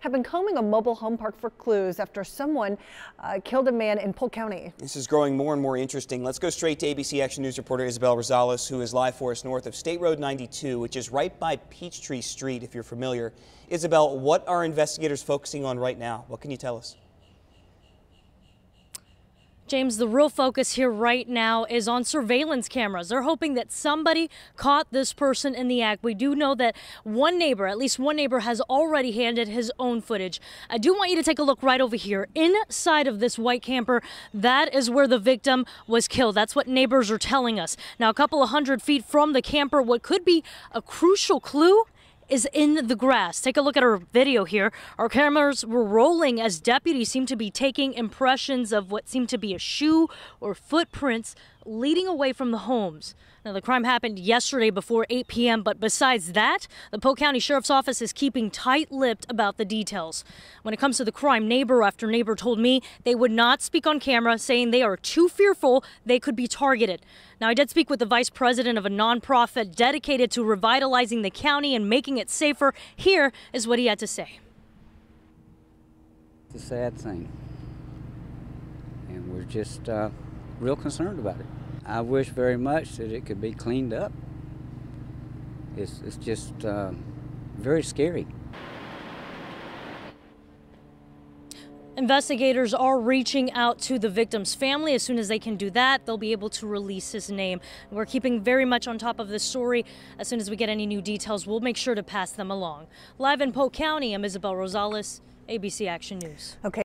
have been combing a mobile home park for clues after someone uh, killed a man in Polk County. This is growing more and more interesting. Let's go straight to ABC Action News reporter Isabel Rosales, who is live for us north of State Road 92, which is right by Peachtree Street, if you're familiar. Isabel, what are investigators focusing on right now? What can you tell us? James, the real focus here right now is on surveillance cameras. They're hoping that somebody caught this person in the act. We do know that one neighbor, at least one neighbor, has already handed his own footage. I do want you to take a look right over here. Inside of this white camper, that is where the victim was killed. That's what neighbors are telling us. Now, a couple of hundred feet from the camper, what could be a crucial clue is in the grass. Take a look at our video here. Our cameras were rolling as deputies seem to be taking impressions of what seemed to be a shoe or footprints leading away from the homes. Now, the crime happened yesterday before 8 p.m., but besides that, the Polk County Sheriff's Office is keeping tight lipped about the details. When it comes to the crime, neighbor after neighbor told me they would not speak on camera, saying they are too fearful they could be targeted. Now, I did speak with the vice president of a nonprofit dedicated to revitalizing the county and making it safer. Here is what he had to say. It's a sad thing, and we're just uh, real concerned about it. I wish very much that it could be cleaned up. It's, it's just uh, very scary. Investigators are reaching out to the victim's family. As soon as they can do that, they'll be able to release his name. We're keeping very much on top of this story. As soon as we get any new details, we'll make sure to pass them along. Live in Polk County, I'm Isabel Rosales, ABC Action News. Okay.